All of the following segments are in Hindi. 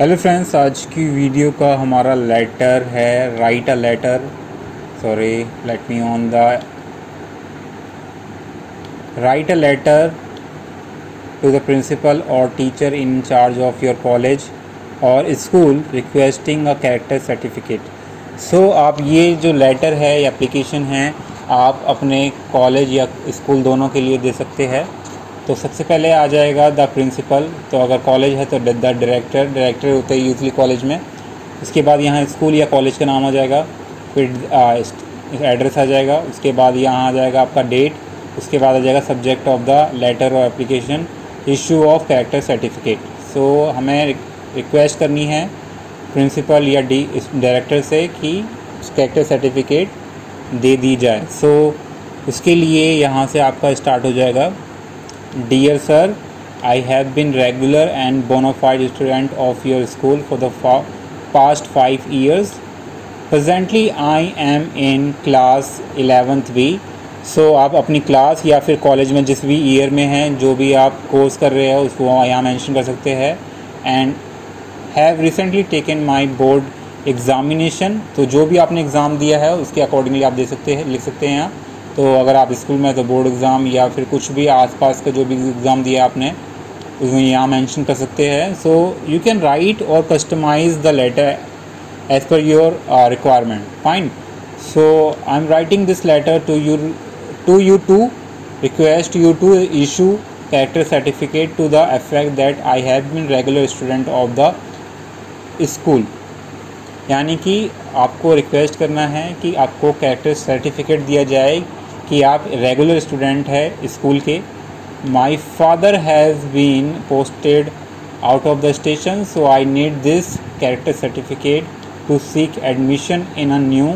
हेलो फ्रेंड्स आज की वीडियो का हमारा लेटर है write a letter sorry let me on the write a letter to the principal और teacher in charge of your college और school requesting a character certificate so आप ये जो लेटर है या एप्लीकेशन है, आप अपने कॉलेज या स्कूल दोनों के लिए दे सकते हैं। तो सबसे पहले आ जाएगा द प्रिंसिपल। तो अगर कॉलेज है तो द डायरेक्टर डायरेक्टर होते हैं यूजली कॉलेज में। उसके बाद यहाँ स्कूल या कॉलेज का नाम आ जाएगा फिर एड्रेस आ जाएगा। उसके बाद यहाँ आ जाएगा आपका डेट। उसके बाद आ जाएगा सब्जेक्ट ऑफ़ द लेटर और application issue of character certificate. So हमें रिक्वेस्ट करनी है प्रिंसिपल या डी डायरेक्टर से कि कैरेक्टर सर्टिफिकेट दे दी जाए। सो so, उसके लिए यहाँ से आपका स्टार्ट हो जाएगा। Dear sir, I have been regular and bona fide student of your school for the past five years. Presently, I am in class 11th B. सो आप अपनी क्लास या फिर कॉलेज में जिस भी ईयर में हैं जो भी आप कोर्स कर रहे हैं उसको यहाँ मेंशन कर सकते हैं and have recently taken my board examination तो जो भी आपने एग्ज़ाम दिया है उसके अकॉर्डिंगली आप दे सकते हैं लिख सकते हैं यहाँ तो अगर आप स्कूल में तो बोर्ड एग्ज़ाम या फिर कुछ भी आसपास का जो भी एग्ज़ाम दिया आपने, उसमें यहाँ मेंशन कर सकते हैं। सो यू कैन राइट और customize the letter as per your requirement fine so I am writing this letter to you to you to request you to issue character certificate to the effect that I have been regular student of the school यानी कि आपको रिक्वेस्ट करना है कि आपको कैरेक्टर सर्टिफिकेट दिया जाए कि आप रेगुलर स्टूडेंट है स्कूल के। My father has been posted out of the station so I need this character certificate to seek admission in a new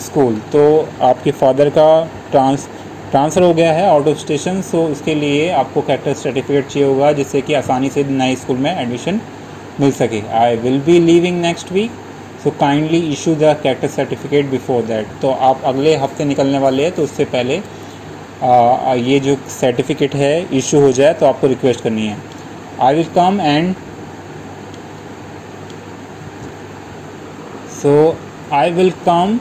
school तो आपके फादर का ट्रांस ट्रांसफ़र हो गया है आउट ऑफ़ स्टेशन सो उसके लिए आपको कैरेक्टर सर्टिफिकेट चाहिए होगा, जिससे कि आसानी से नए स्कूल में एडमिशन मिल सके। I will be leaving next week so kindly issue the character certificate before that तो आप अगले हफ़्ते निकलने वाले हैं तो उससे पहले आ, ये जो सर्टिफिकेट है इशू हो जाए तो आपको रिक्वेस्ट करनी है I will come and so I will come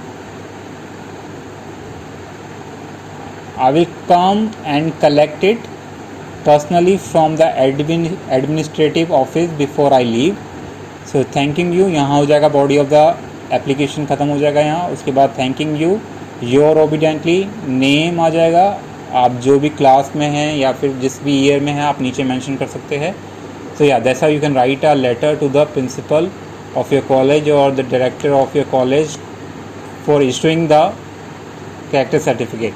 I will come and collect it personally from administrative office before I leave. So thanking you यहाँ हो जाएगा बॉडी ऑफ़ द एप्लीकेशन ख़त्म हो जाएगा यहाँ। उसके बाद thanking you your obediently name आ जाएगा। आप जो भी क्लास में हैं या फिर जिस भी ईयर में हैं, आप नीचे मेंशन कर सकते हैं। सो या how you can write a letter to the principal of your college और the director of your college for issuing the certificate.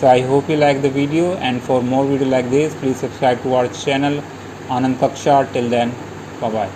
So, i hope you like the video and for more video like this, please subscribe to our channel, anand paksha till then bye bye